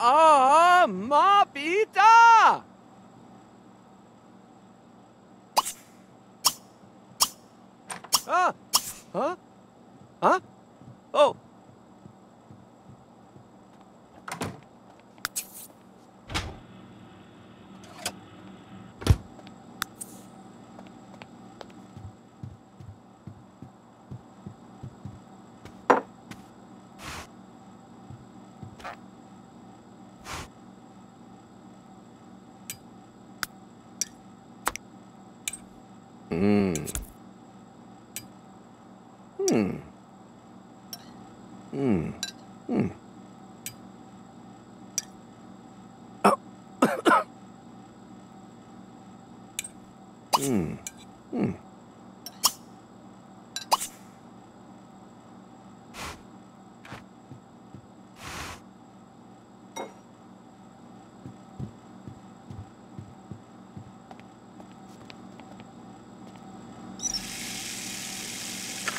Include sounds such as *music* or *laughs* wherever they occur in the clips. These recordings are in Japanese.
Ah, my pita! Ah! Huh? Huh? うんうんうんうんうんうん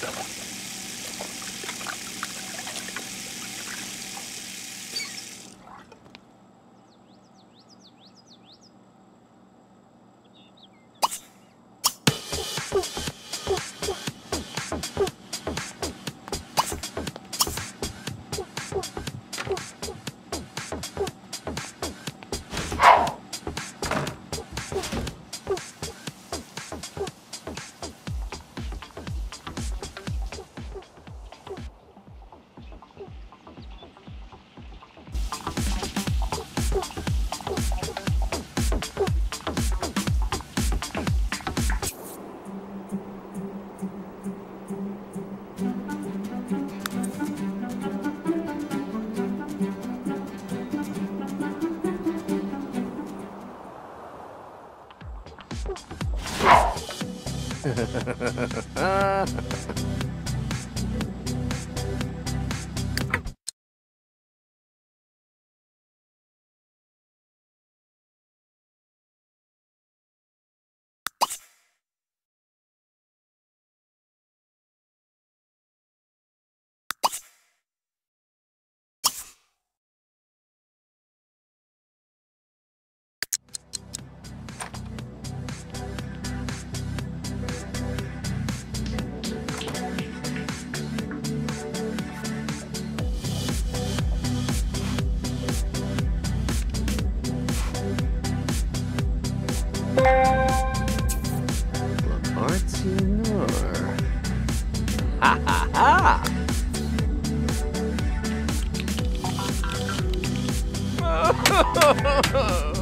Artsy ha ha ha ha Ah! Oh! *laughs* *laughs*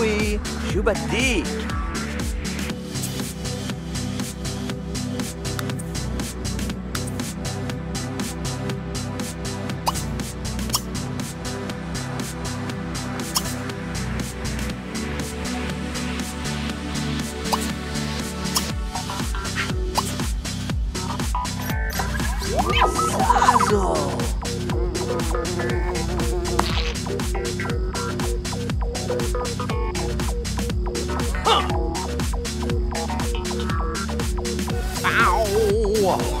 Shubadik. 哇